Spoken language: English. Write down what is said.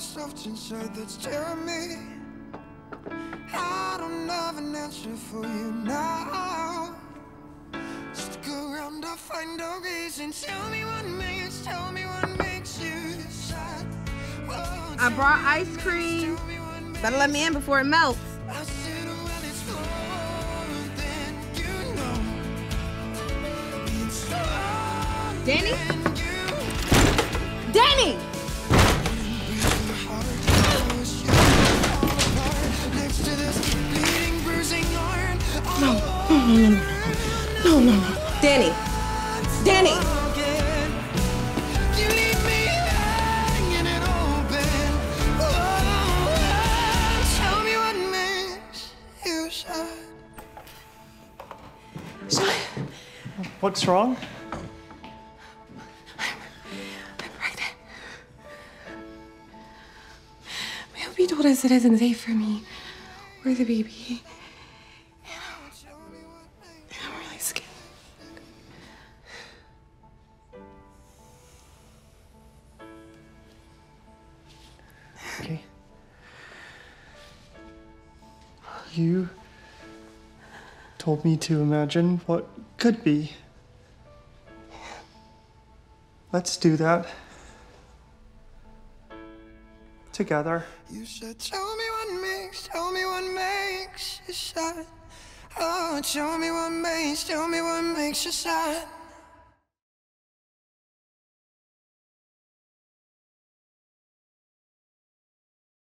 soft inside that's tearing me. I don't have an answer for you now. Stick around, I'll find a reason. Tell me what makes, tell me what makes you sad. Oh, I brought ice cream. tell me what makes Better let me in before it melts. I said, well, no, no, no, no, know. It's more Danny? Danny! Danny. Danny! What's wrong? I'm pregnant. My OB told us it isn't safe for me or the baby. Okay. You told me to imagine what could be. Let's do that. Together. You said, tell me what makes, tell me what makes you sad. Oh, tell me what makes, tell me what makes you sad.